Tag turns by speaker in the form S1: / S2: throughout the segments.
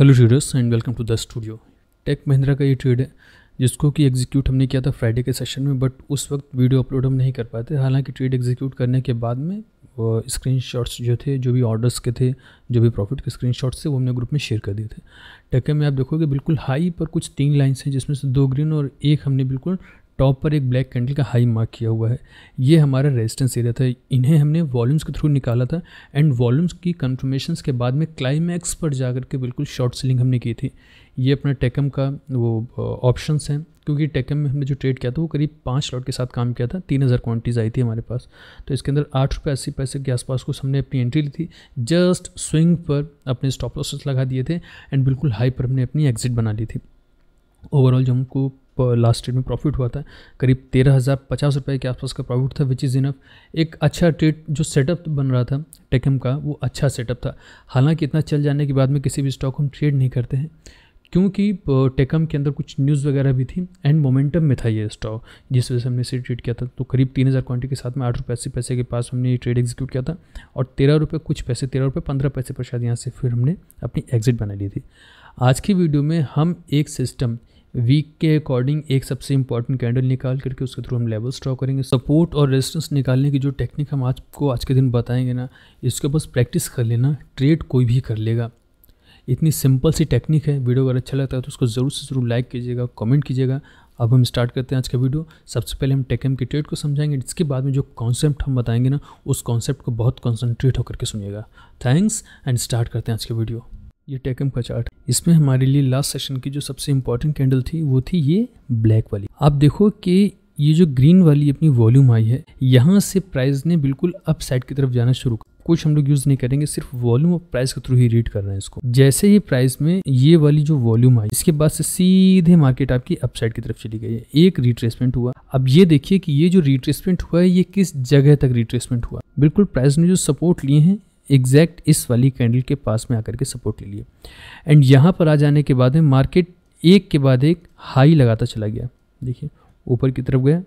S1: Hello traders and welcome to the studio. Tech Mahindra का ये trade है, जिसको कि एग्जीक्यूट हमने किया था फ्राइडे के सेशन में बट उस वक्त वीडियो अपलोड हम नहीं कर पाए थे हालाँकि ट्रेड एग्जीक्यूट करने के बाद में स्क्रीन शॉट्स जो थे, जो भी ऑर्डर्स के थे, जो भी प्रॉफिट के स्क्रीन शॉट्स थे, वो हमने ग्रुप में शेयर कर दिए थे। टेक में आप देखोगे बिल्कुल हाई पर कुछ तीन लाइन्स हैं, जिसमें से दो ग्रीन और एक हमने बिल्कुल टॉप पर एक ब्लैक कैंडल का हाई मार्क किया हुआ है। ये हमारा रेजिस्टेंस एरिया था। इन्हें हमने वॉल्यूम्स के थ्रू निकाला था एंड वॉल्यूम्स की कन्फर्मेशन के बाद में क्लाइमैक्स पर जाकर के बिल्कुल शॉर्ट सेलिंग हमने की थी। ये अपना टेकम का वो ऑप्शंस हैं। क्योंकि टेकम में हमने जो ट्रेड किया था वो करीब पाँच लॉट के साथ काम किया था। तीन हज़ार क्वान्टिटीज़ आई थी हमारे पास। तो इसके अंदर आठ रुपये अस्सी पैसे के आसपास को हमने अपनी एंट्री ली थी। जस्ट स्विंग पर अपने स्टॉप लॉसेस लगा दिए थे एंड बिल्कुल हाई पर हमने अपनी एग्जिट बना ली थी। ओवरऑल जो हमको लास्ट ट्रेड में प्रॉफिट हुआ था, करीब तेरह हज़ार पचास रुपये के आसपास का प्रॉफिट था विच इज़ इनफ एक अच्छा ट्रेड जो सेटअप बन रहा था टेकम का, वो अच्छा सेटअप था। हालाँकि इतना चल जाने के बाद में किसी भी स्टॉक हम ट्रेड नहीं करते हैं, क्योंकि टेकम के अंदर कुछ न्यूज़ वगैरह भी थी एंड मोमेंटम में था ये स्टॉक जिस वजह से हमने इसे ट्रेड किया था। तो करीब तीन हज़ार क्वान्टी के साथ में आठ रुपये अस्सी पैसे के पास हमने ये ट्रेड एग्जीक्यूट किया था और तेरह रुपये कुछ पैसे, तेरह रुपये पंद्रह पैसे पर शायद यहाँ से फिर हमने अपनी एग्जिट बना ली थी। आज की वीडियो में हम एक सिस्टम वीक के अकॉर्डिंग एक सबसे इंपॉर्टेंट कैंडल निकाल करके उसके थ्रू हम लेवल ड्रॉ करेंगे। सपोर्ट और रेजिस्टेंस निकालने की जो टेक्निक हम आज को आज के दिन बताएँगे ना, इसके बस प्रैक्टिस कर लेना ट्रेड कोई भी कर लेगा। इतनी सिंपल सी टेक्निक है वीडियो अगर अच्छा लगता है तो उसको ज़रूर से ज़रूर लाइक कीजिएगा कमेंट कीजिएगा। अब हम स्टार्ट करते हैं आज का वीडियो सबसे पहले हम टेकम की ट्रेड को समझाएँगे इसके बाद में जो कॉन्सेप्ट हम बताएँगे ना, उस कॉन्सेप्ट को बहुत कॉन्सेंट्रेट होकर के सुनिएगा। थैंक्स एंड स्टार्ट करते हैं आज का वीडियो ये टेकम का चार्ट इसमें हमारे लिए लास्ट सेशन की जो सबसे इंपॉर्टेंट कैंडल थी, वो थी ये ब्लैक वाली। आप देखो कि ये जो ग्रीन वाली अपनी वॉल्यूम आई है, यहाँ से प्राइस ने बिल्कुल अप साइड की तरफ़ जाना शुरू कर कुछ हम लोग यूज़ नहीं करेंगे, सिर्फ़ वॉल्यूम और प्राइस के थ्रू ही रीड कर रहे हैं इसको। जैसे ही प्राइस में ये वाली जो वॉल्यूम आई, इसके बाद से सीधे मार्केट आपकी अपसाइड की तरफ़ चली गई है। एक रिट्रेसमेंट हुआ। अब ये देखिए कि ये जो रिट्रेसमेंट हुआ है, ये किस जगह तक रिट्रेसमेंट हुआ? बिल्कुल प्राइस ने जो सपोर्ट लिए हैं एग्जैक्ट इस वाली कैंडल के पास में आकर के सपोर्ट ले लिया एंड यहाँ पर आ जाने के बाद में मार्केट एक के बाद एक हाई लगाता चला गया। देखिए ऊपर की तरफ़ गया।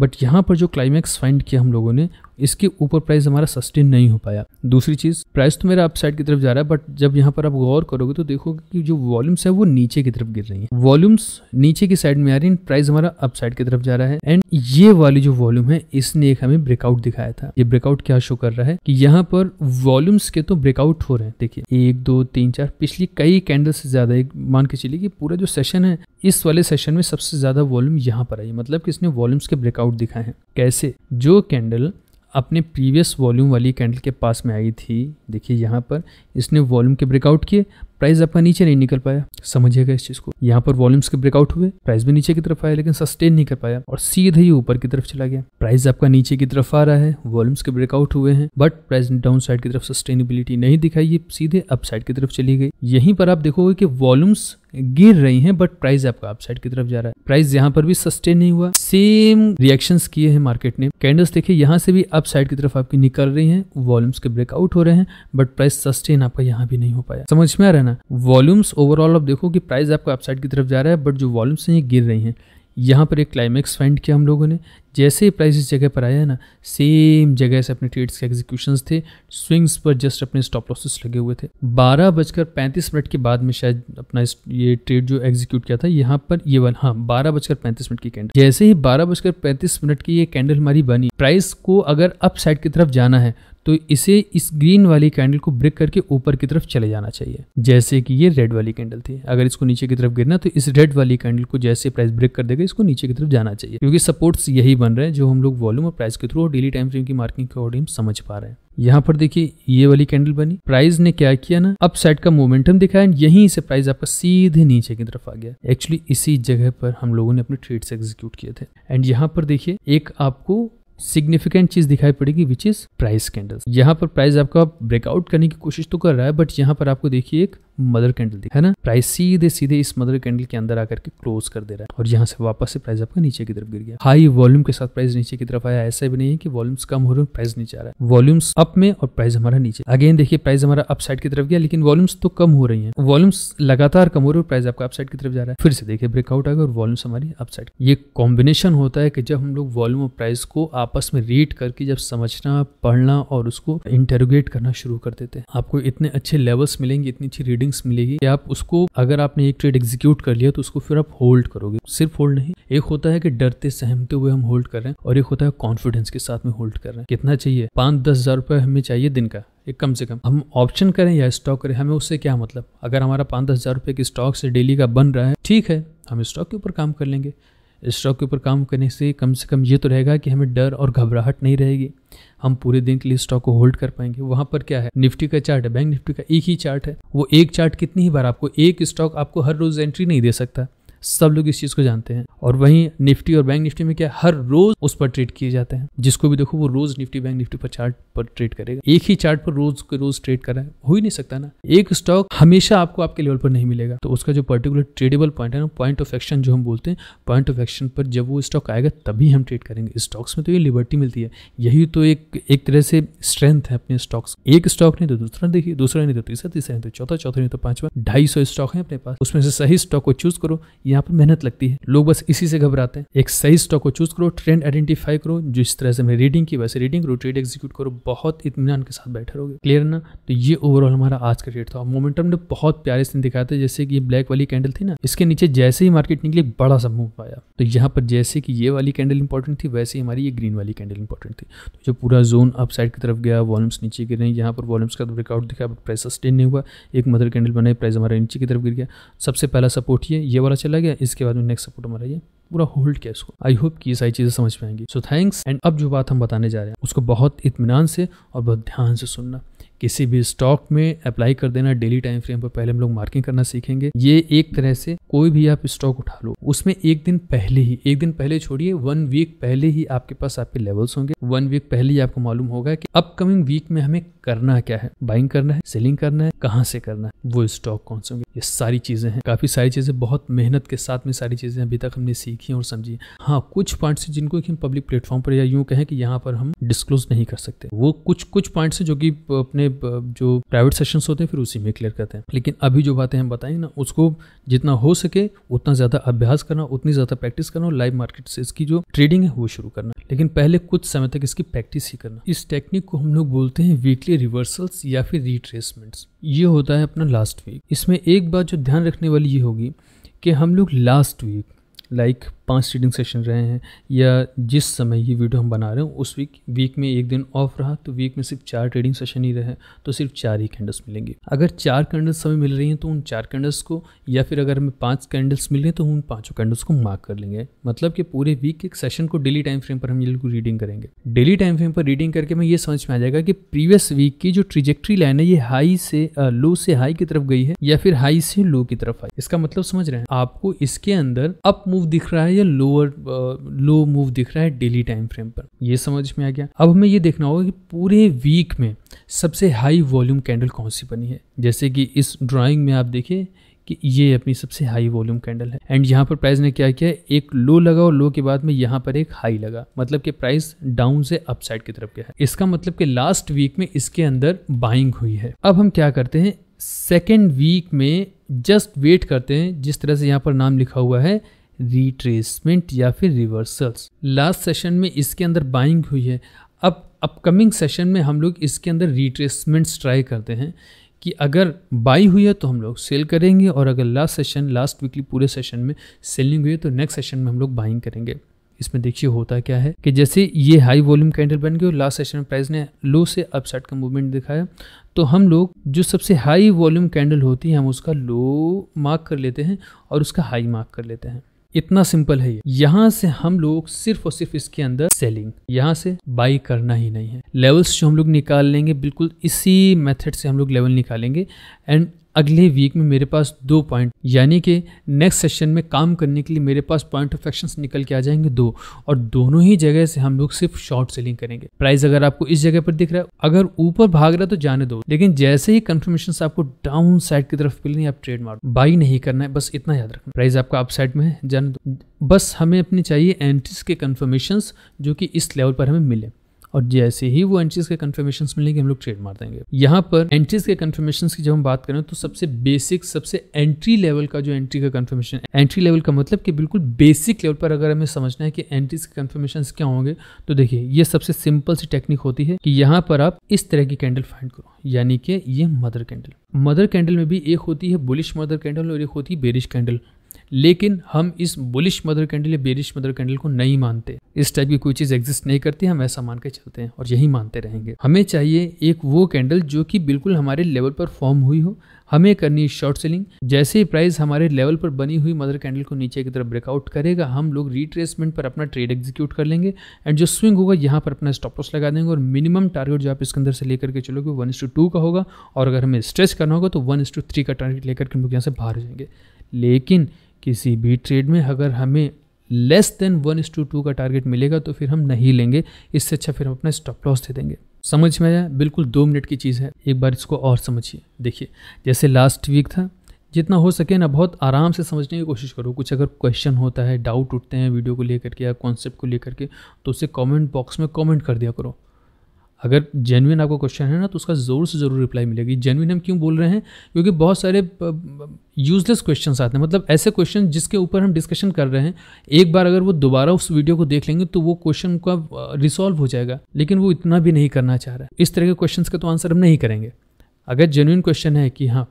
S1: बट यहाँ पर जो क्लाइमैक्स फाइंड किया हम लोगों ने, इसके ऊपर प्राइस हमारा सस्टेन नहीं हो पाया। दूसरी चीज़ प्राइस तो मेरा अपसाइड की तरफ़ जा रहा है बट जब यहाँ पर आप गौर करोगे तो देखोगे कि जो वॉल्यूम्स है वो नीचे की तरफ़ गिर रही है। वॉल्यूम्स नीचे की साइड में आ रही है प्राइस हमारा अपसाइड की तरफ़ जा रहा है। एंड ये वाली जो वॉल्यूम है, इसने एक हमें ब्रेकआउट दिखाया था। ये ब्रेकआउट क्या शो कर रहा है कि यहाँ पर वॉल्यूम्स के तो ब्रेकआउट हो रहे हैं। देखिए, एक, दो, तीन, चार, पिछली कई कैंडल से ज़्यादा एक, मान के चलिए कि पूरा जो सेशन है, इस वाले सेशन में सबसे ज़्यादा वॉल्यूम यहाँ पर आई। मतलब कि इसने वॉल्यूम्स के ब्रेकआउट दिखाए हैं। कैसे? जो कैंडल अपने प्रीवियस वॉल्यूम वाली कैंडल के पास में आई थी, देखिए यहाँ पर इसने वॉल्यूम के ब्रेकआउट किए प्राइस आपका नीचे नहीं निकल पाया। समझिएगा इस चीज़ को। यहाँ पर वॉल्यूम्स के ब्रेकआउट हुए प्राइस भी नीचे की तरफ़ आया, लेकिन सस्टेन नहीं कर पाया और सीधे ही ऊपर की तरफ़ चला गया। प्राइस आपका नीचे की तरफ़ आ रहा है वॉल्यूम्स के ब्रेकआउट हुए हैं बट प्राइस डाउन साइड की तरफ़ सस्टेनेबिलिटी नहीं दिखाई सीधे अप साइड की तरफ़ चली गई। यहीं पर आप देखोगे कि वॉल्यूम्स गिर रही हैं बट प्राइस आपका अप साइड की तरफ़ जा रहा है। प्राइस यहाँ पर भी सस्टेन नहीं हुआ। सेम रिएक्शंस किए हैं मार्केट ने। कैंडल्स देखिए, यहाँ से भी अप साइड की तरफ़ आपकी निकल रही हैं वॉल्यूम्स के ब्रेकआउट हो रहे हैं बट प्राइस सस्टेन आपका यहाँ भी नहीं हो पाया। समझ में आ रहा है ना? वॉल्यूम्स ओवरऑल आप देखो कि प्राइस आपका अपसाइड की तरफ़ जा रहा है बट जो वॉल्यूम्स हैं, ये गिर रही हैं। यहाँ पर एक क्लाइमैक्स फाइंड किया हम लोगों ने। जैसे ही प्राइस इस जगह पर आया है ना सेम जगह से अपने ट्रेड्स के एग्जीक्यूशन थे। स्विंग्स पर जस्ट अपने स्टॉप लॉसेस लगे हुए थे। बारह बजकर पैंतीस मिनट के बाद में शायद अपना ये ट्रेड जो एग्जीक्यूट किया था, यहाँ पर ये वन हाँ बारह बजकर पैंतीस मिनट की कैंडल जैसे ही बारह बजकर पैंतीस मिनट की ये कैंडल हमारी बनी प्राइस को अगर अप साइड की तरफ़ जाना है तो इसे इस ग्रीन वाली कैंडल को ब्रेक करके ऊपर की तरफ़ चले जाना चाहिए, जैसे कि ये रेड वाली कैंडल थी। अगर इसको नीचे की तरफ़ गिरना तो इस रेड वाली कैंडल को जैसे प्राइस ब्रेक कर देगा, इसको नीचे की तरफ़ जाना चाहिए। क्योंकि सपोर्ट्स यही बन रहे हैं, जो हम लोग वॉल्यूम और प्राइस के थ्रू और डेली टाइम फ्रेम की मार्किंग के अकॉर्डिंग समझ पा रहे हैं। यहाँ पर देखिए, ये वाली कैंडल बनी। प्राइस ने क्या किया ना अप साइड का मोमेंटम दिखाया यहीं से प्राइस आपका सीधे नीचे की तरफ़ आ गया। एक्चुअली इसी जगह पर हम लोगों ने अपने ट्रेड्स एग्जीक्यूट किए थे। एंड यहाँ पर देखिए, एक आपको सिग्निफिकेंट चीज़ दिखाई पड़ेगी विच इज़ प्राइस कैंडल्स यहाँ पर प्राइस आपका ब्रेकआउट करने की कोशिश तो कर रहा है बट यहाँ पर आपको देखिए एक मदर कैंडल है ना? प्राइस सीधे सीधे इस मदर कैंडल के अंदर आकर के क्लोज कर दे रहा है। और यहाँ से वापस से प्राइस आपका नीचे की तरफ़ गिर गया। हाई वॉल्यूम के साथ प्राइस नीचे की तरफ़ आया, ऐसा भी नहीं है कि वॉल्यूम्स कम हो रहे हैं प्राइस नीचे आ रहा है। वॉल्यूम्स अप में और प्राइस हमारा नीचे। अगेन देखिए प्राइस हमारा अप साइड की तरफ़ गया, लेकिन वॉल्यूम्स तो कम हो रही है। वॉल्यूम्स लगातार कम हो रहे हैं प्राइस आपका अप साइड की तरफ़ जा रहा है। फिर से देखिए ब्रेकआउट आएगा और वॉल्यूम्स हमारी अप साइड ये कॉम्बिनेशन होता है कि जब हम लोग वॉल्यूम और प्राइस को आपस में रीड करके जब समझना, पढ़ना और उसको इंटेरोगेट करना शुरू कर देते हैं। आपको इतने अच्छे लेवल्स मिलेंगे, इतनी अच्छी रीडिंग्स मिलेगी कि आप उसको, अगर आपने एक ट्रेड एग्जीक्यूट कर लिया तो उसको फिर आप होल्ड करोगे। सिर्फ़ होल्ड नहीं, एक होता है कि डरते, सहमते हुए हम होल्ड कर रहे हैं और एक होता है कॉन्फिडेंस के साथ में होल्ड कर रहे हैं। कितना चाहिए? पाँच दस हज़ार रुपए हमें चाहिए दिन का, एक कम से कम। हम ऑप्शन करें या स्टॉक करें, हमें उससे क्या मतलब? अगर हमारा पाँच दस हज़ार रुपये की स्टॉक से डेली का बन रहा है, ठीक है, हम स्टॉक के ऊपर काम कर लेंगे। स्टॉक के ऊपर काम करने से कम से कम ये तो रहेगा कि हमें डर और घबराहट नहीं रहेगी। हम पूरे दिन के लिए स्टॉक को होल्ड कर पाएँगे। वहाँ पर क्या है? निफ्टी का चार्ट है। बैंक निफ्टी का एक ही चार्ट है। वो एक चार्ट कितनी ही बार आपको एक स्टॉक आपको हर रोज एंट्री नहीं दे सकता। सब लोग इस चीज़ को जानते हैं। और वहीं निफ्टी और बैंक निफ्टी में क्या हर रोज उस पर ट्रेड किए जाते हैं। जिसको भी देखो वो रोज निफ्टी बैंक निफ्टी पर चार्ट पर ट्रेड करेगा। एक ही चार्ट पर रोज के रोज ट्रेड कर रहा है। हो ही नहीं सकता ना। एक स्टॉक हमेशा आपको आपके लेवल पर नहीं मिलेगा। तो उसका जो पर्टिकुलर ट्रेडेबल पॉइंट है ना पॉइंट ऑफ़ एक्शन जो हम बोलते हैं पॉइंट ऑफ़ एक्शन पर जब वो स्टॉक आएगा, तभी हम ट्रेड करेंगे। स्टॉक्स में तो ये लिबर्टी मिलती है। यही तो एक एक तरह से स्ट्रेंथ है अपने स्टॉक्स एक स्टॉक नहीं तो दूसरा देखिए, दूसरा नहीं तो तीसरा तीसरा नहीं तो चौथा चौथा नहीं तो पांचवा। ढाई सौ स्टॉक है अपने पास। उसमें से सही स्टॉक को चूज़ करो। यहाँ पर मेहनत लगती है। लोग बस इसी से घबराते हैं। एक सही स्टॉक को चूज़ करो ट्रेंड आइडेंटिफाई करो जिस तरह से रीडिंग की वैसे रीडिंग करो ट्रेड एग्जीक्यूट करो, बहुत इतमान के साथ बैठे रहोगे। क्लियर ना? तो ये ओवरऑल हमारा आज का रेट था। मोमेंटम ने बहुत प्यारे से दिखाया था, जैसे कि ब्लैक वाली कैंडल थी ना, इसके नीचे जैसे ही मार्केट निकली, बड़ा सा मूव आया। तो यहाँ पर जैसे कि ये वाली कैंडल इंपॉर्टेंट थी, वैसे ही हमारी ये ग्रीन वाली कैंडल इंपॉर्टेंट थी। तो जो पूरा जोन अप साइड की तरफ़ गया वॉल्यूम्स नीचे गिर रहे यहाँ पर वॉल्यूम्स का ब्रेकआउट दिखा प्राइस सस्टेन नहीं हुआ। एक मदर कैंडल बनाई प्राइस हमारा नीचे की तरफ़ गिर गया। सबसे पहला सपोर्ट ये ये वाला चला गया। इसके बाद में नेक्स्ट सपोर्ट हमारा ये पूरा होल्ड किया इसको। आई होप कि ये सारी चीज़ें समझ में आएँगी। सो थैंक्स एंड अब जो बात हम बताने जा रहे हैं, उसको बहुत इतमान से और बहुत ध्यान से सुनना। किसी भी स्टॉक में अप्लाई कर देना। डेली टाइम फ्रेम पर पहले हम लोग मार्किंग करना सीखेंगे। ये एक तरह से कोई भी आप स्टॉक उठा लो, उसमें एक दिन पहले ही, एक दिन पहले छोड़िए वन वीक पहले ही आपके पास आपके लेवल्स होंगे। वन वीक पहले ही आपको मालूम होगा कि अपकमिंग वीक में हमें करना क्या है। बाइंग करना है सेलिंग करना है, कहाँ से करना है, वो स्टॉक कौन से होंगे। ये सारी चीज़ें हैं। काफ़ी सारी चीज़ें, बहुत मेहनत के साथ में सारी चीज़ें अभी तक हमने सीखी और समझी। हाँ कुछ पॉइंट्स जिनको हम पब्लिक प्लेटफॉर्म पर या यूँ कहें कि यहाँ पर हम डिस्क्लोज नहीं कर सकते। वो कुछ कुछ पॉइंट्स जो कि अपने जो प्राइवेट सेशंस होते हैं, फिर उसी में क्लियर करते हैं। लेकिन अभी जो बातें हम बताएँ ना, उसको जितना हो सके, उतना ज़्यादा अभ्यास करना, उतनी ज़्यादा प्रैक्टिस करना और लाइव मार्केट से इसकी जो ट्रेडिंग है, वो शुरू करना। लेकिन पहले कुछ समय तक इसकी प्रैक्टिस ही करना। इस टेक्निक को हम लोग बोलते हैं वीकली रिवर्सल्स या फिर रिट्रेसमेंट्स ये होता है अपना लास्ट वीक इसमें एक बात जो ध्यान रखने वाली ये होगी कि हम लोग लास्ट वीक लाइक पाँच ट्रेडिंग सेशन रहे हैं, या जिस समय ये वीडियो हम बना रहे हैं, उस वीक वीक में एक दिन ऑफ़ रहा तो वीक में सिर्फ़ चार ट्रेडिंग सेशन ही रहे तो सिर्फ़ चार ही कैंडल्स मिलेंगे। अगर चार कैंडल्स हमें मिल रही हैं तो उन चार कैंडल्स को, या फिर अगर हमें पाँच कैंडल्स मिल रहे हैं तो उन पाँचों कैंडल्स को मार्क कर लेंगे। मतलब कि पूरे वीक के सेशन को डेली टाइम फ्रेम पर हम ये रीडिंग करेंगे। डेली टाइम फ्रेम पर रीडिंग करके हमें ये समझ में आ जाएगा कि प्रीवियस वीक की जो ट्रिजेक्ट्री लाइन है, ये हाई से लो से हाई की तरफ़ गई है, या फिर हाई से लो की तरफ़ आई इसका मतलब समझ रहे हैं? आपको इसके अंदर अप मूव दिख रहा है या लोअर लो मूव दिख रहा है डेली टाइम फ्रेम पर। ये समझ में आ गया? अब हमें ये देखना होगा कि पूरे वीक में सबसे हाई वॉल्यूम कैंडल कौन सी बनी है? जैसे कि इस ड्राइंग में आप देखिए कि ये अपनी सबसे हाई वॉल्यूम कैंडल है। एंड यहाँ पर प्राइस ने क्या किया? एक लो लगा और लो के बाद में यहाँ पर एक हाई लगा। मतलब कि प्राइस डाउन से अप साइड की तरफ़ गया है। इसका मतलब कि लास्ट वीक में इसके अंदर बाइंग हुई है। अब हम क्या करते हैं? सेकेंड वीक में जस्ट वेट करते हैं। जिस तरह से यहाँ पर नाम लिखा हुआ है रिट्रेसमेंट या फिर रिवर्सल्स लास्ट सेशन में इसके अंदर बाइंग हुई है। अब अपकमिंग सेशन में हम लोग इसके अंदर रिट्रेसमेंट्स ट्राई करते हैं कि अगर बाई हुई है तो हम लोग सेल करेंगे और अगर लास्ट सेशन लास्ट वीकली पूरे सेशन में सेलिंग हुई है तो नेक्स्ट सेशन में हम लोग बाइंग करेंगे। इसमें देखिए होता क्या है कि जैसे ये हाई वॉल्यूम कैंडल बन गई और लास्ट सेशन में प्राइस ने लो से अपसाइड का मूवमेंट दिखाया तो हम लोग जो सबसे हाई वॉल्यूम कैंडल होती है, हम उसका लो मार्क कर लेते हैं और उसका हाई मार्क कर लेते हैं। इतना सिंपल है ये। यहाँ से हम लोग सिर्फ़ और सिर्फ़ इसके अंदर सेलिंग, यहाँ से बाई करना ही नहीं है। लेवल्स जो हम लोग निकाल लेंगे, बिल्कुल इसी मेथड से हम लोग लेवल निकालेंगे। एंड अगले वीक में मेरे पास दो पॉइंट यानी कि नेक्स्ट सेशन में काम करने के लिए मेरे पास पॉइंट ऑफ़ एक्शन निकल के आ जाएँगे दो, और दोनों ही जगह से हम लोग सिर्फ़ शॉर्ट सेलिंग करेंगे। प्राइस अगर आपको इस जगह पर दिख रहा है, अगर ऊपर भाग रहा है तो जाने दो, लेकिन जैसे ही कंफर्मेशन आपको डाउन साइड की तरफ़ मिलनी आप ट्रेड मारो। बाई नहीं करना है, बस इतना याद रखना। प्राइस आपका अप साइड में है, जाने दो। बस हमें अपनी चाहिए एंट्रीज के कंफर्मेशन जो कि इस लेवल पर हमें मिले। और जैसे ही वो एंट्रीज के कन्फर्मेशन मिलेंगे, हम लोग ट्रेड मार देंगे। यहाँ पर एंट्रीज के कन्फर्मेशन की जब हम बात करें तो सबसे बेसिक सबसे एंट्री लेवल का जो एंट्री का कन्फर्मेशन एंट्री लेवल का मतलब कि बिल्कुल बेसिक लेवल पर अगर हमें समझना है कि एंट्रीज के कन्फर्मेशन क्या होंगे तो देखिए, ये सबसे सिंपल सी टेक्निक होती है कि यहाँ पर आप इस तरह की कैंडल फाइंड करो, यानी कि ये मदर कैंडल मदर कैंडल में भी एक होती है बुलिश मदर कैंडल और एक होती है बेरिश कैंडल लेकिन हम इस बुलिश मदर कैंडल या बेरिश मदर कैंडल को नहीं मानते। इस टाइप की कोई चीज़ एग्जिस्ट नहीं करती, हम ऐसा मान के चलते हैं और यही मानते रहेंगे। हमें चाहिए एक वो कैंडल जो कि बिल्कुल हमारे लेवल पर फॉर्म हुई हो। हमें करनी है शॉर्ट सेलिंग जैसे ही प्राइस हमारे लेवल पर बनी हुई मदर कैंडल को नीचे की तरफ़ ब्रेकआउट करेगा, हम लोग रिट्रेसमेंट पर अपना ट्रेड एग्जीक्यूट कर लेंगे एंड जो स्विंग होगा, यहाँ पर अपना स्टॉप लॉस लगा देंगे और मिनिमम टारगेट जो आप इसके अंदर से लेकर के चलोगे वन इस टू टू का होगा और अगर हमें स्ट्रेच करना होगा तो वन इस टू थ्री का टारगेट लेकर के हम लोग यहाँ से बाहर जाएँगे। लेकिन किसी भी ट्रेड में अगर हमें less than one is to two two target मिलेगा तो फिर हम नहीं लेंगे। इससे अच्छा फिर हम अपना स्टॉप लॉस दे देंगे। समझ में आया? बिल्कुल दो मिनट की चीज़ है। एक बार इसको और समझिए। देखिए, जैसे लास्ट वीक था, जितना हो सके ना, बहुत आराम से समझने की कोशिश करो। कुछ अगर क्वेश्चन होता है डाउट उठते हैं वीडियो को लेकर के या कॉन्सेप्ट को लेकर के तो उसे कमेंट बॉक्स में कमेंट कर दिया करो। अगर जेनविन आपका क्वेश्चन है ना तो उसका ज़रूर से ज़रूर रिप्लाई मिलेगी। जेनविन हम क्यों बोल रहे हैं? क्योंकि बहुत सारे यूजलेस क्वेश्चन आते हैं। मतलब ऐसे क्वेश्चन जिसके ऊपर हम डिस्कशन कर रहे हैं, एक बार अगर वो दोबारा उस वीडियो को देख लेंगे तो वो क्वेश्चन का रिसॉल्व हो जाएगा। लेकिन वो इतना भी नहीं करना चाह रहा है। इस तरह के क्वेश्चन का तो आंसर हम नहीं करेंगे। अगर जेन्यून क्वेश्चन है कि हाँ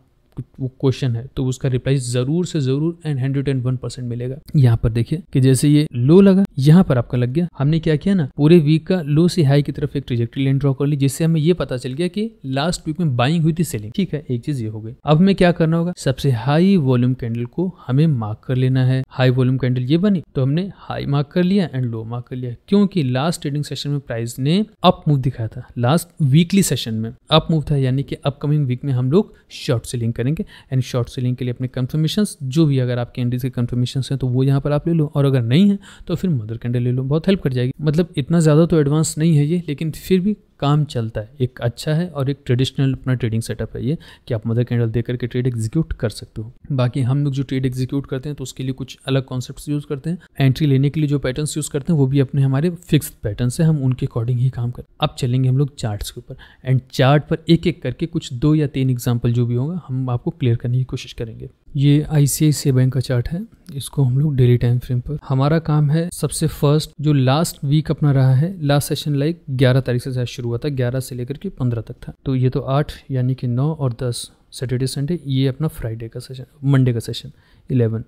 S1: वो क्वेश्चन है तो उसका रिप्लाई ज़रूर से ज़रूर and hundred and one percent मिलेगा। यहाँ पर देखिए कि जैसे ये लो लगा, यहाँ पर आपका लग गया। हमने क्या किया ना, पूरे वीक का लो से हाई की तरफ़ एक ट्रिजेक्ट्री लाइन ड्रॉ कर ली, जिससे हमें ये पता चल गया कि लास्ट वीक में बाइंग हुई थी सेलिंग ठीक है, एक चीज़ ये हो गई। अब हमें क्या करना होगा? सबसे हाई वॉल्यूम कैंडल को हमें मार्क कर लेना है। हाई वॉल्यूम कैंडल ये बनी तो हमने हाई मार्क कर लिया एंड लो मार्क कर लिया, क्योंकि लास्ट ट्रेडिंग सेशन में प्राइस ने अप मूव दिखाया था। लास्ट वीकली सेशन में अप मूव था, यानी कि अपकमिंग वीक में हम लोग शॉर्ट सेलिंग करेंगे एंड शॉर्ट सेलिंग के लिए अपने कन्फर्मेशन जो भी अगर आपके एंडीज के कन्फर्मेशन हैं तो वो यहाँ पर आप ले लो। और अगर नहीं है तो फिर मदर कैंडल ले लो। बहुत हेल्प कर जाएगी। मतलब इतना ज़्यादा तो एडवांस नहीं है ये, लेकिन फिर भी काम चलता है। एक अच्छा है और एक ट्रेडिशनल अपना ट्रेडिंग सेटअप है ये, कि आप मदर कैंडल देकर के ट्रेड एग्जीक्यूट कर सकते हो। बाकी हम लोग जो ट्रेड एग्जीक्यूट करते हैं तो उसके लिए कुछ अलग कॉन्सेप्ट यूज़ करते हैं। एंट्री लेने के लिए जो पैटर्न यूज़ करते हैं, वो भी अपने हमारे फिक्स पैटर्न से हम उनके अकॉर्डिंग ही काम करते अब चलेंगे हम लोग चार्ट्स के ऊपर। एंड चार्ट पर एक एक करके कुछ दो या तीन एग्ज़ाम्पल जो भी होगा, हम आपको क्लियर करने की कोशिश करेंगे। ये आईसीआईसीआई बैंक का चार्ट है इसको हम लोग डेली टाइम फ्रेम पर। हमारा काम है सबसे फ़र्स्ट जो लास्ट वीक अपना रहा है लास्ट सेशन लाइक 11 तारीख से शुरू हुआ था 11 से लेकर के 15 तक था। तो ये तो 8 यानी कि 9 और 10 सैटरडे संडे ये अपना फ्राइडे का सेशन मंडे का सेशन 11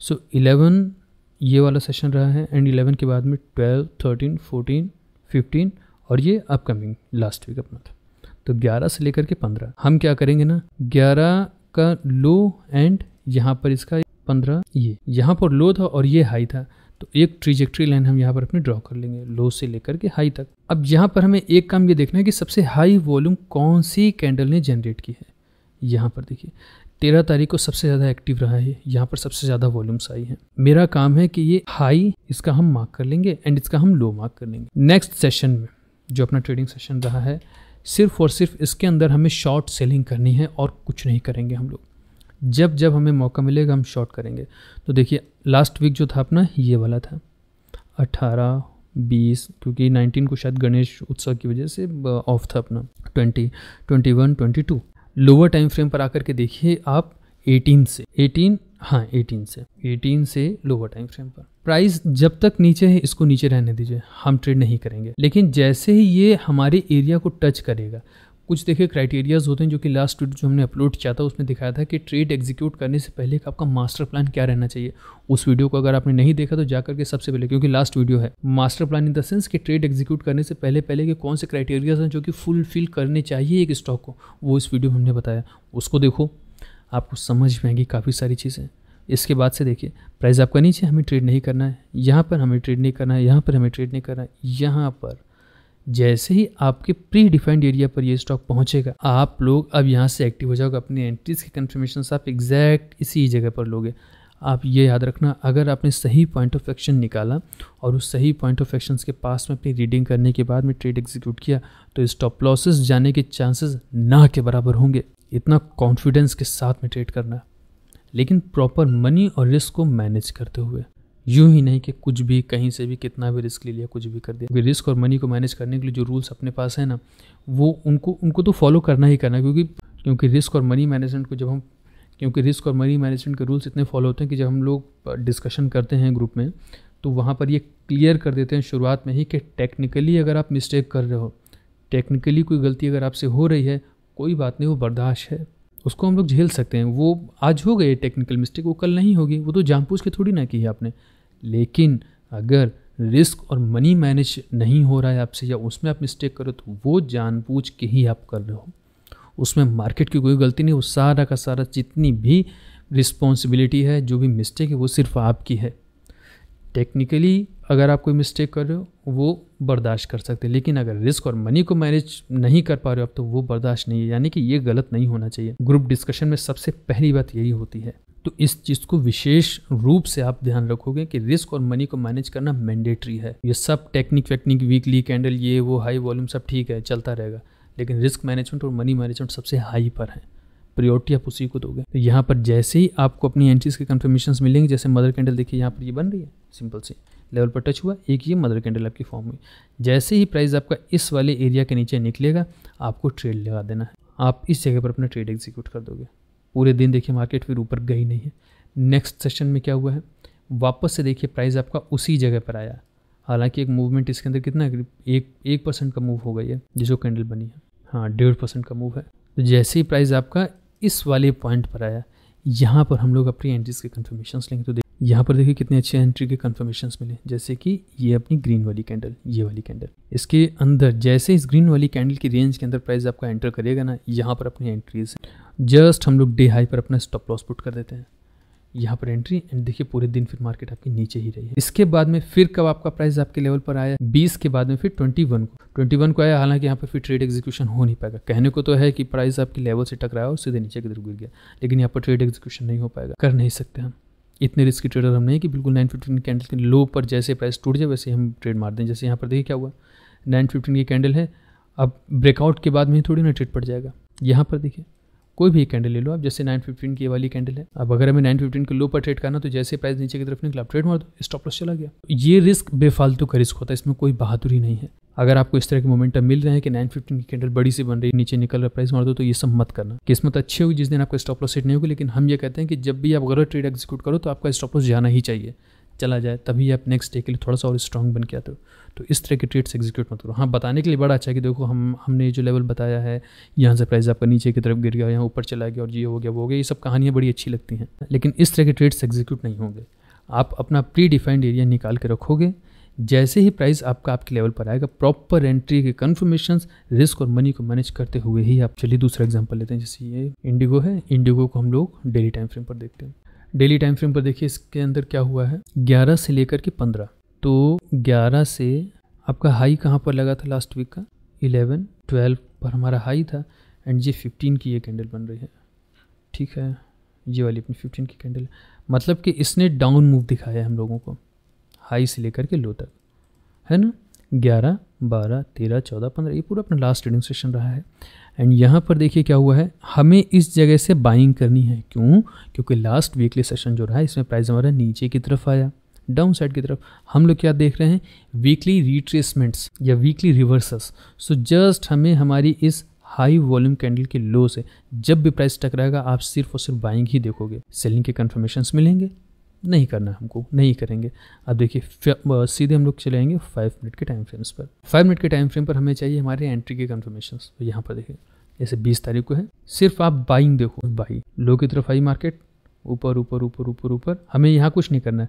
S1: सो so, 11 ये वाला सेशन रहा है एंड 11 के बाद में 12 13 14 15 और ये अपकमिंग लास्ट वीक अपना था। तो 11 से लेकर के 15 हम क्या करेंगे ना 11 का लो एंड यहाँ पर इसका पंद्रह, ये। यहाँ पर लो था और ये हाई था। तो एक ट्रिजेक्ट्री लाइन हम यहाँ पर अपनी ड्रॉ कर लेंगे लो से लेकर के हाई तक। अब यहाँ पर हमें एक काम ये देखना है कि सबसे हाई वॉल्यूम कौन सी कैंडल ने जनरेट की है? यहाँ पर देखिए, तेरह तारीख को सबसे ज़्यादा एक्टिव रहा है, यहाँ पर सबसे ज़्यादा वॉल्यूम्स आई है। मेरा काम है कि ये हाई इसका हम मार्क कर लेंगे एंड इसका हम लो मार्क कर लेंगे। नेक्स्ट सेशन में, जो अपना ट्रेडिंग सेशन रहा है, सिर्फ़ और सिर्फ़ इसके अंदर हमें शॉर्ट सेलिंग करनी है और कुछ नहीं करेंगे हम लोग। जब जब हमें मौका मिलेगा, हम शॉर्ट करेंगे। तो देखिए लास्ट वीक जो था अपना, ये वाला था। अट्ठारह बीस, क्योंकि नाइनटीन को शायद गणेश उत्सव की वजह से ऑफ़ था अपना। Twenty twenty one twenty two lower time frame पर आकर के देखिए आप एटीन से। एटीन हाँ एटीन से। एटीन से लोअर टाइम फ्रेम पर। प्राइस जब तक नीचे है, इसको नीचे रहने दीजिए। हम ट्रेड नहीं करेंगे। लेकिन जैसे ही ये हमारे एरिया को टच करेगा कुछ देखिए क्राइटेरियाज होते हैं जो कि लास्ट वीडियो जो हमने अपलोड किया था, उसमें दिखाया था कि ट्रेड एग्जीक्यूट करने से पहले का आपका मास्टर प्लान क्या रहना चाहिए। उस वीडियो को अगर आपने नहीं देखा तो जाकर के सबसे पहले, क्योंकि लास्ट वीडियो है। Master plan in the sense कि ट्रेड एग्जीक्यूट करने से पहले पहले के कौन से क्राइटेरियाज हैं जो कि फुलफिल करने चाहिए एक स्टॉक को, वो इस वीडियो में हमने बताया। उसको देखो, आपको समझ में आएँगी काफ़ी सारी चीज़ें। इसके बाद से देखिए प्राइस आपका नीचे, हमें ट्रेड नहीं करना है। यहाँ पर हमें ट्रेड नहीं करना है, यहाँ पर हमें ट्रेड नहीं करना है। यहाँ पर जैसे ही आपके प्री डिफाइंड एरिया पर ये स्टॉक पहुंचेगा, आप लोग अब यहाँ से एक्टिव हो जाओगे, अपने एंट्रीज के कन्फर्मेशन आप एग्जैक्ट इसी जगह पर लोगे। आप ये याद रखना, अगर आपने सही पॉइंट ऑफ़ एक्शन निकाला और उस सही पॉइंट ऑफ़ एक्शन के पास में अपनी रीडिंग करने के बाद में ट्रेड एग्जीक्यूट किया तो स्टॉप लॉसेस जाने के चांसेस ना के बराबर होंगे। इतना कॉन्फिडेंस के साथ में ट्रेड करना। लेकिन प्रॉपर मनी और रिस्क को मैनेज करते हुए यूँ ही नहीं कि कुछ भी, कहीं से भी कितना भी रिस्क ले लिया, कुछ भी कर दिया। क्योंकि रिस्क और मनी को मैनेज करने के लिए जो रूल्स अपने पास है ना, वो उनको उनको तो फॉलो करना ही करना। क्योंकि क्योंकि रिस्क और मनी मैनेजमेंट को जब हम, क्योंकि रिस्क और मनी मैनेजमेंट के रूल्स इतने फॉलो होते हैं कि जब हम लोग डिस्कशन करते हैं ग्रुप में तो वहाँ पर ये क्लियर कर देते हैं शुरुआत में ही कि टेक्निकली अगर आप मिस्टेक कर रहे हो टेक्निकली कोई गलती अगर आपसे हो रही है, कोई बात नहीं, वो बर्दाश्त है। उसको हम लोग झेल सकते हैं। वो आज हो गए टेक्निकल मिस्टेक वो कल नहीं होगी, वो तो जानपूछ के थोड़ी ना की है आपने। लेकिन अगर रिस्क और मनी मैनेज नहीं हो रहा है आपसे या उसमें आप मिस्टेक करो तो वो जानबूझ के ही आप कर रहे हो। उसमें मार्केट की कोई गलती नहीं, वो सारा का सारा जितनी भी रिस्पॉन्सिबिलिटी है, जो भी मिस्टेक है, वो सिर्फ़ आपकी है। टेक्निकली अगर आप कोई मिस्टेक कर रहे हो, वो बर्दाश्त कर सकते हैं, लेकिन अगर रिस्क और मनी को मैनेज नहीं कर पा रहे हो आप तो वो बर्दाश्त नहीं है। यानी कि ये गलत नहीं होना चाहिए। ग्रुप डिस्कशन में सबसे पहली बात यही होती है। तो इस चीज़ को विशेष रूप से आप ध्यान रखोगे कि रिस्क और मनी को मैनेज करना मैंडेटरी है। ये सब टेक्निक वेक्निक वीकली कैंडल ये, वो हाई वॉल्यूम सब ठीक है, चलता रहेगा। लेकिन रिस्क मैनेजमेंट और मनी मैनेजमेंट सबसे हाई पर है। प्रियोरिटी आप उसी को दोगे। तो यहाँ पर जैसे ही आपको अपनी एंट्रीज के कन्फर्मेशन मिलेंगे, जैसे मदर कैंडल देखिए, यहाँ पर ये बन रही है सिंपल सी। लेवल पर टच हुआ, एक ये मदर कैंडल आपकी फॉर्म हुई। जैसे ही प्राइस आपका इस वाले एरिया के नीचे निकलेगा, आपको ट्रेड लगा देना है। आप इस जगह पर अपना ट्रेड एग्जीक्यूट कर दोगे। पूरे दिन देखिए मार्केट फिर ऊपर गई नहीं है। नेक्स्ट सेशन में क्या हुआ है? वापस से देखिए प्राइस आपका उसी जगह पर आया। हालाँकि एक मूवमेंट इसके अंदर कितना है? एक एक परसेंट का मूव हो गई है, जिसको कैंडल बनी है। हाँ डेढ़ परसेंट का मूव है। तो जैसे ही प्राइस आपका इस वाले पॉइंट पर आया, यहाँ पर हम लोग अपनी एंट्रीज के कन्फर्मेशन लेंगे। तो यहाँ पर देखिए कितने अच्छे एंट्री के कन्फर्मेशन मिले। जैसे कि ये अपनी ग्रीन वाली कैंडल ये वाली कैंडल इसके अंदर, जैसे इस ग्रीन वाली कैंडल की रेंज के अंदर प्राइस आपका एंटर करेगा ना, यहाँ पर अपनी एंट्रीज जस्ट हम लोग डे हाई पर अपना स्टॉप लॉस पुट कर देते हैं। यहाँ पर एंट्री एंड देखिए पूरे दिन फिर मार्केट आपकी नीचे ही रही है। इसके बाद में फिर कब आपका प्राइस आपके लेवल पर आया? 20 के बाद में फिर 21 को। 21 को आया, हालाँकि यहाँ पर फिर ट्रेड एग्जीक्यूशन हो नहीं पाएगा। कहने को तो है कि प्राइस आपके लेवल से टकराया और सीधे नीचे की तरफ़ गिर गया। लेकिन यहाँ पर ट्रेड एग्जीक्यूशन नहीं हो पाएगा। कर नहीं सकते हम। इतने रिस्की ट्रेडर हम नहीं कि बिल्कुल नाइन फिफ्टीन कैंडल के लो पर जैसे प्राइस टूट जाए वैसे हम ट्रेड मार दें। जैसे यहाँ पर देखिए क्या हुआ? नाइन फिफ्टीन की कैंडल है, अब ब्रेकआउट के बाद में थोड़ी ना ट्रेड पड़ जाएगा। यहाँ पर देखिए, कोई भी कैंडल ले लो आप, जैसे 915 की ये वाली कैंडल है। अब अगर हमें 915 के लो पर ट्रेड करना तो जैसे प्राइस नीचे की तरफ़ निकला ट्रेड मार दो स्टॉप लॉस चला गया। ये रिस्क बेफालतू का रिस्क होता है, इसमें कोई बहादुरी नहीं है। अगर आपको इस तरह के मोमेंटम मिल रहे हैं कि 915 की कैंडल बड़ी सी बन रही है, नीचे निकल रहा प्राइस मार दो तो ये सब मत करना। किस्मत अच्छी होगी जिस दिन आपका स्टॉप लॉस सेट नहीं होगी, लेकिन हम ये कहते हैं कि जब भी आप गलत ट्रेड एग्जीक्यूट करो तो आपका स्टॉप लॉस जाना ही चाहिए। चला जाए, तभी आप नेक्स्ट डे के लिए थोड़ा सा और स्ट्रॉन्ग बन के आते हो। तो इस तरह के ट्रेड्स एग्जीक्यूट मत करो। हाँ बताने के लिए बड़ा अच्छा है कि देखो, हम, हमने जो लेवल बताया है, यहाँ से प्राइस आपका नीचे की तरफ़ गिर गया, यहाँ ऊपर चला गया और ये हो गया, वो हो गया, ये सब कहानियाँ बड़ी अच्छी लगती हैं। लेकिन इस तरह के ट्रेड्स एग्जीक्यूट नहीं होंगे। आप अपना प्री डिफाइंड एरिया निकाल के रखोगे जैसे ही प्राइस आपका आपके लेवल पर आएगा प्रॉपर एंट्री के कन्फर्मेशन रिस्क और मनी को मैनेज करते हुए ही आप, चलिए दूसरा एग्ज़ाम्पल लेते हैं, जैसे ये इंडिगो है। इंडिगो को हम लोग डेली टाइम फ्रेम पर देखते हैं। डेली टाइम फ्रेम पर देखिए, इसके अंदर क्या हुआ है? 11 से लेकर के 15 तो 11 से आपका हाई कहाँ पर लगा था लास्ट वीक का? 11 12 पर हमारा हाई था एंड ये 15 की ये कैंडल बन रही है। ठीक है? ये वाली अपनी 15 की कैंडल मतलब कि इसने डाउन मूव दिखाया है हम लोगों को। हाई से लेकर के लो तक। है ना? ग्यारह, बारह, तेरह, चौदह, पंद्रह, ये पूरा अपना लास्ट ट्रेडिंग सेशन रहा है। एंड यहाँ पर देखिए क्या हुआ है? हमें इस जगह से बाइंग करनी है। क्यों? क्योंकि लास्ट वीकली सेशन जो रहा है, इसमें प्राइस हमारा नीचे की तरफ़ आया डाउन साइड की तरफ़। हम लोग क्या देख रहे हैं? वीकली रिट्रेसमेंट्स या वीकली रिवर्सस सो जस्ट हमें हमारी इस हाई वॉल्यूम कैंडल के लो से जब भी प्राइस टकराएगा, आप सिर्फ़ और सिर्फ़ बाइंग ही देखोगे। सेलिंग के कन्फर्मेशन मिलेंगे। नहीं करना हमको, नहीं करेंगे। अब देखिए सीधे हम लोग चलेंगे फाइव मिनट के टाइम फ्रेम्स पर। फाइव मिनट के टाइम फ्रेम पर हमें चाहिए हमारे एंट्री के कन्फर्मेशन तो यहाँ पर देखिए, जैसे बीस तारीख को है, सिर्फ़ आप बाइंग देखो बाई लो की तरफ़ आई मार्केट ऊपर ऊपर ऊपर ऊपर ऊपर। हमें यहाँ कुछ नहीं करना है।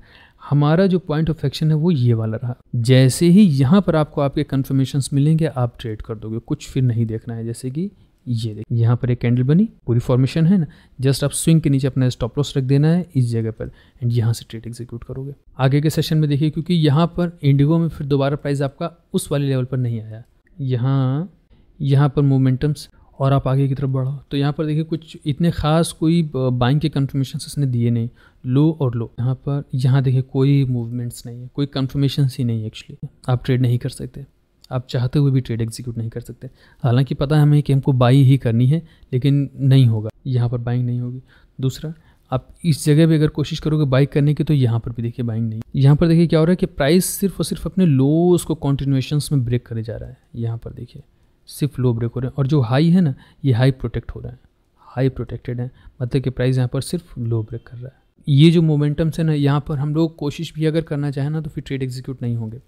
S1: हमारा जो पॉइंट ऑफ़ एक्शन है वो ये वाला रहा। जैसे ही यहाँ पर आपको आपके कन्फर्मेशन मिलेंगे, आप ट्रेड कर दोगे। कुछ फिर नहीं देखना है। जैसे कि ये देखिए यहाँ पर एक कैंडल बनी, पूरी फॉर्मेशन है ना? जस्ट आप स्विंग के नीचे अपना स्टॉप लॉस रख देना है इस जगह पर एंड यहाँ से ट्रेड एग्जीक्यूट करोगे। आगे के सेशन में देखिए, क्योंकि यहाँ पर इंडिगो में फिर दोबारा प्राइस आपका उस वाले लेवल पर नहीं आया। यहाँ यहाँ पर मोमेंटम्स और आप आगे की तरफ़ बढ़ो तो यहाँ पर देखिए, कुछ इतने खास कोई बाइंग के कन्फर्मेशन इसने दिए नहीं, लो और लो। यहाँ पर, यहाँ देखिए, कोई मूवमेंट्स नहीं है, कोई कन्फर्मेशन ही नहीं है एक्चुअली आप ट्रेड नहीं कर सकते। आप चाहते हुए भी ट्रेड एग्जीक्यूट नहीं कर सकते। हालाँकि पता है हमें कि हमको बाई ही करनी है, लेकिन नहीं होगा। यहाँ पर बाइंग नहीं होगी। दूसरा, आप इस जगह पे अगर कोशिश करोगे बाइक करने की तो यहाँ पर भी देखिए बाइंग नहीं। यहाँ पर देखिए क्या हो रहा है कि प्राइस सिर्फ़ और सिर्फ़ अपने लोस को कॉन्टिन्यूएशन में ब्रेक करे जा रहा है। यहाँ पर देखिए, सिर्फ़ लो ब्रेक हो रहे हैं। और जो हाई है ना, ये हाई प्रोटेक्ट हो रहा है। हाई प्रोटेक्टेड है। मतलब कि प्राइस यहाँ पर सिर्फ़ लो ब्रेक कर रहा है। ये जो मोमेंटम्स है ना, यहाँ पर हम लोग कोशिश भी अगर करना चाहें ना तो फिर ट्रेड एग्जीक्यूट नहीं होंगे।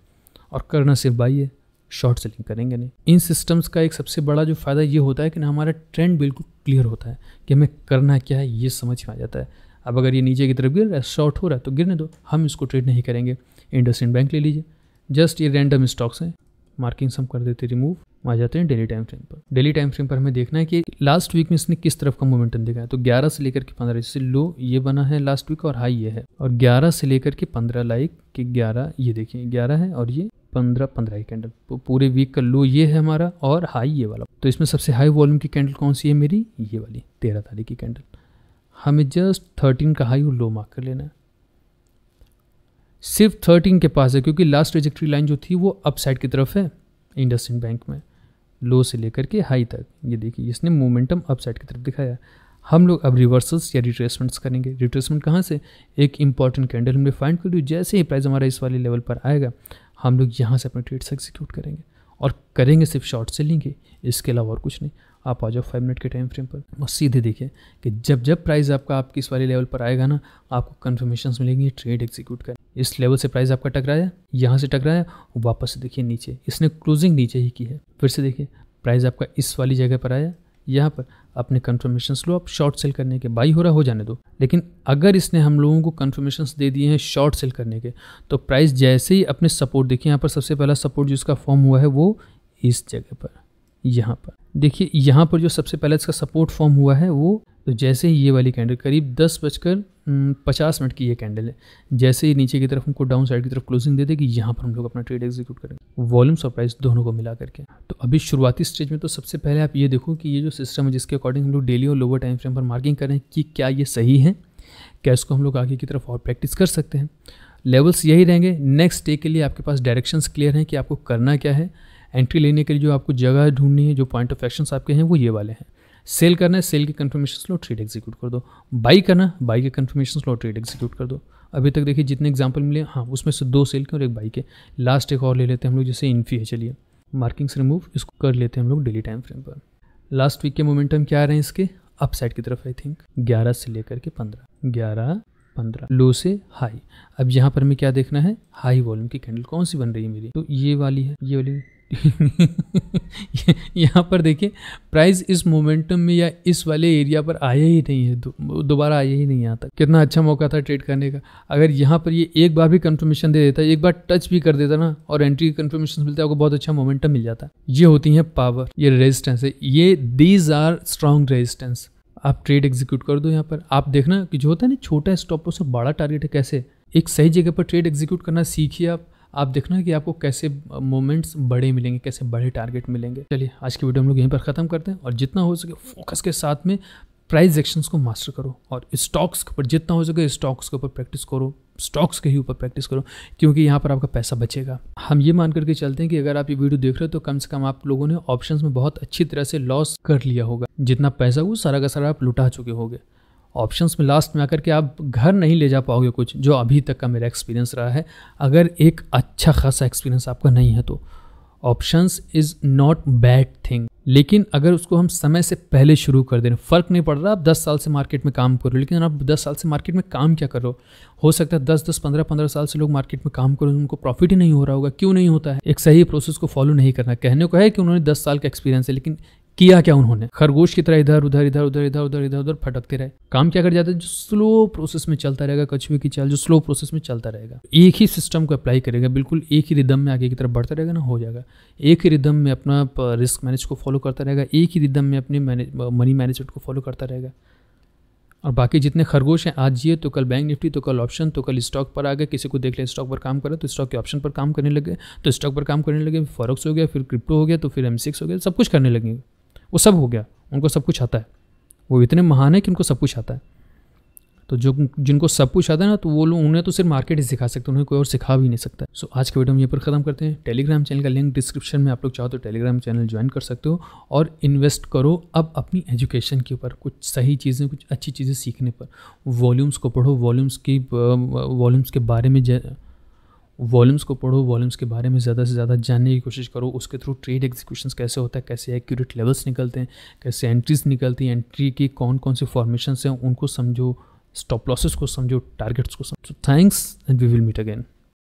S1: और करना सिर्फ़ बाई है। शॉर्ट सेलिंग करेंगे नहीं। इन सिस्टम्स का एक सबसे बड़ा जो फ़ायदा ये होता है कि ना हमारा ट्रेंड बिल्कुल क्लियर होता है कि हमें करना क्या है, ये समझ में आ जाता है। अब अगर ये नीचे की तरफ़ गिर रहा है, शॉर्ट हो रहा है तो गिरने दो। हम इसको ट्रेड नहीं करेंगे। इंडस बैंक ले लीजिए। जस्ट ये रैंडम स्टॉक्स हैं। मार्किंग्स हम कर देते, रिमूव। आ जाते हैं डेली टाइम फ्रेम पर। डेली टाइम फ्रेम पर हमें देखना है कि लास्ट वीक में इसने किस तरफ़ का मोमेंटम दिखाया। तो 11 से लेकर के 15 जैसे लो ये बना है लास्ट वीक और हाई ये है। और 11 से लेकर के 15 लाइक कि 11 ये देखिए 11 है और ये 15 15 की कैंडल तो पूरे वीक का लो ये है हमारा और हाई ये वाला। तो इसमें सबसे हाई वॉल्यूम की कैंडल कौन सी है मेरी? ये वाली, तेरह तारीख की कैंडल हमें जस्ट थर्टीन का हाई और लो मार्क कर लेना है। सिर्फ़ थर्टीन के पास है, क्योंकि लास्ट ट्रेजेक्ट्री लाइन जो थी वो अप साइड की तरफ़ है। इंडस बैंक में, लो से लेकर के हाई तक। ये देखिए, इसने मोमेंटम अपसाइड की तरफ़ दिखाया। हम लोग अब रिवर्सल्स या रिट्रेसमेंट्स करेंगे। रिट्रेसमेंट कहाँ से? एक इंपॉर्टेंट कैंडल हमने फाइंड कर ली जैसे ही प्राइस हमारा इस वाले लेवल पर आएगा, हम लोग यहाँ से अपने ट्रेड्स एग्जीक्यूट करेंगे। और करेंगे सिर्फ़ शॉर्ट सेलिंग ही, इसके अलावा और कुछ नहीं। आप आ जाओ फाइव मिनट के टाइम फ्रेम पर। और सीधे देखिए कि जब जब प्राइस आपका आपकी इस वाले लेवल पर आएगा ना, आपको कन्फर्मेशन मिलेंगी ट्रेड एग्जीक्यूट करें। इस लेवल से प्राइस आपका टकराया, यहाँ से टकराया वापस देखिए नीचे। इसने क्लोजिंग नीचे ही की है। फिर से देखिए प्राइस आपका इस वाली जगह पर आया, यहाँ पर अपने कन्फर्मेशन लो, आप शॉर्ट सेल करने के बाई हो रहा, हो जाने दो। लेकिन अगर इसने हम लोगों को कन्फर्मेशन दे दिए हैं शॉर्ट सेल करने के तो प्राइस जैसे ही अपने सपोर्ट देखिए यहाँ पर सबसे पहला सपोर्ट जिसका फॉर्म हुआ है, वो इस जगह पर, यहाँ पर। देखिए, यहाँ पर जो सबसे पहले इसका सपोर्ट फॉर्म हुआ है, वो तो जैसे ही ये वाली कैंडल करीब दस बजकर पचास मिनट की ये कैंडल है। जैसे ही नीचे की तरफ़ हमको डाउन साइड की तरफ़ क्लोजिंग दे देगी, यहाँ पर हम लोग अपना ट्रेड एग्जीक्यूट करेंगे। वॉल्यूम्स और प्राइस दोनों को मिला करके। तो अभी शुरुआती स्टेज में तो सबसे पहले आप ये देखो कि ये जो सिस्टम है, जिसके अकॉर्डिंग हम लोग डेली और लोअर टाइम फ्रेम पर मार्किंग करें कि क्या ये सही है? क्या इसको हम लोग आगे की तरफ़ और प्रैक्टिस कर सकते हैं? लेवल्स यही रहेंगे। नेक्स्ट डे के लिए आपके पास डायरेक्शंस क्लियर हैं कि आपको करना क्या है। एंट्री लेने के लिए जो आपको जगह ढूंढनी है, जो पॉइंट ऑफ़ एक्शन आपके हैं, वो ये वाले हैं। सेल करना है सेल की कन्फर्मेशन लो ट्रेड एग्जीक्यूट कर दो। बाई करना बाई के कन्फर्मेशन लो ट्रेड एग्जीक्यूट कर दो। अभी तक देखिए जितने एग्ज़ाम्पल मिले हाँ उसमें से दो सेल के और एक बाई के। लास्ट एक और ले लेते हैं हम लोग, जैसे इन्फी है, चलिए। मार्किंग्स रिमूव इसको कर लेते हैं हम लोग डेली टाइम फ्रेम पर। लास्ट वीक के मोमेंटम क्या आ रहे हैं इसके? अप साइड की तरफ़ आई थिंक ग्यारह से लेकर के पंद्रह। ग्यारह, पंद्रह। लो से हाई अब यहाँ पर हमें क्या देखना है? हाई वॉल्यूम की कैंडल कौन सी बन रही है मेरी? तो ये वाली है, ये वाली। यहाँ पर देखिए प्राइस इस मोमेंटम में या इस वाले एरिया पर आया ही नहीं है दोबारा आया ही नहीं तक। कितना अच्छा मौका था ट्रेड करने का। अगर यहाँ पर ये एक बार भी कंफर्मेशन दे देता, एक बार टच भी कर देता ना, और एंट्री कंफर्मेशन मिलता है आपको बहुत अच्छा मोमेंटम मिल जाता। ये होती है पावर ये रेजिस्टेंस है। ये दीज आर स्ट्रॉन्ग रेजिस्टेंस आप ट्रेड एग्जीक्यूट कर दो यहाँ पर। आप देखना कि जो होता है ना, छोटा स्टॉप से बड़ा टारगेट है कैसे? एक सही जगह पर ट्रेड एग्जीक्यूट करना सीखिए आप। आप देखना कि आपको कैसे मोमेंट्स बड़े मिलेंगे, कैसे बड़े टारगेट मिलेंगे। चलिए, आज की वीडियो हम लोग यहीं पर ख़त्म करते हैं और जितना हो सके फोकस के साथ में प्राइस एक्शंस को मास्टर करो और स्टॉक्स के ऊपर, जितना हो सके स्टॉक्स के ऊपर प्रैक्टिस करो स्टॉक्स के ही ऊपर प्रैक्टिस करो, क्योंकि यहाँ पर आपका पैसा बचेगा। हम ये मान करके चलते हैं कि अगर आप ये वीडियो देख रहे हो तो कम से कम आप लोगों ने ऑप्शंस में बहुत अच्छी तरह से लॉस कर लिया होगा। जितना पैसा हो सारा का सारा आप लुटा चुके होंगे। ऑप्शंस में लास्ट में आकर के आप घर नहीं ले जा पाओगे कुछ, जो अभी तक का मेरा एक्सपीरियंस रहा है। अगर एक अच्छा खासा एक्सपीरियंस आपका नहीं है तो। Options is not bad thing लेकिन अगर उसको हम समय से पहले शुरू कर दें, फ़र्क नहीं पड़ रहा आप 10 साल से मार्केट में काम करो लेकिन आप 10 साल से मार्केट में काम क्या करो हो? सकता है 10 10 15 15 साल से लोग मार्केट में काम करो उनको प्रॉफिट ही नहीं हो रहा होगा। क्यों नहीं होता है? एक सही प्रोसेस को फॉलो नहीं करना। कहने को है कि उन्होंने 10 साल का एक्सपीरियंस है, लेकिन किया क्या उन्होंने? खरगोश की तरह इधर, उधर इधर उधर इधर उधर इधर, उधर फटकते रहे। काम क्या कर जाते है? जो स्लो प्रोसेस में चलता रहेगा, कछुए की चाल, जो स्लो प्रोसेस में चलता रहेगा। एक ही सिस्टम को अप्लाई करेगा, बिल्कुल एक ही रिदम में आगे की तरफ़ बढ़ता रहेगा ना, हो जाएगा। एक ही रिदम में अपना रिस्क मैनेज को फॉलो करता रहेगा, एक ही रिदम में अपनी मनी मैनेजमेंट को फॉलो करता रहेगा। और बाकी जितने खरगोश हैं, आज ये तो कल बैंक निफ्टी तो कल ऑप्शन तो कल स्टॉक पर आ गए, किसी को देख लिया स्टॉक पर काम करा तो स्टॉक के ऑप्शन पर काम करने लगे तो स्टॉक पर काम करने लगे फॉरक्स हो गया, फिर क्रिप्टो हो गया तो फिर एम हो गया, सब कुछ करने लगे। वो सब हो गया, उनको सब कुछ आता है। वो इतने महान है कि उनको सब कुछ आता है। तो जो जिनको सब कुछ आता है ना तो वो लोग, उन्हें तो सिर्फ़ मार्केट ही सिखा सकते हैं, उन्हें कोई और सिखा भी नहीं सकता। सो आज के वीडियो में ये पर ख़त्म करते हैं। टेलीग्राम चैनल का लिंक डिस्क्रिप्शन में आप लोग चाहो तो टेलीग्राम चैनल ज्वाइन कर सकते हो और इन्वेस्ट करो अब अपनी एजुकेशन के ऊपर, कुछ सही चीज़ें, कुछ अच्छी चीज़ें सीखने पर। वॉल्यूम्स को पढ़ो वॉल्यूम्स की वॉल्यूम्स के बारे में वॉल्यूम्स को पढ़ो वॉल्यूम्स के बारे में ज़्यादा से ज़्यादा जानने की कोशिश करो, उसके थ्रू ट्रेड एग्जीक्यूशन कैसे होता है, कैसे एक्यूरेट लेवल्स निकलते हैं, कैसे एंट्रीज निकलती हैं एंट्री की कौन कौन से फॉर्मेशन हैं, उनको समझो स्टॉप लॉसेस को समझो टारगेट्स को समझो। Thanks and we will meet again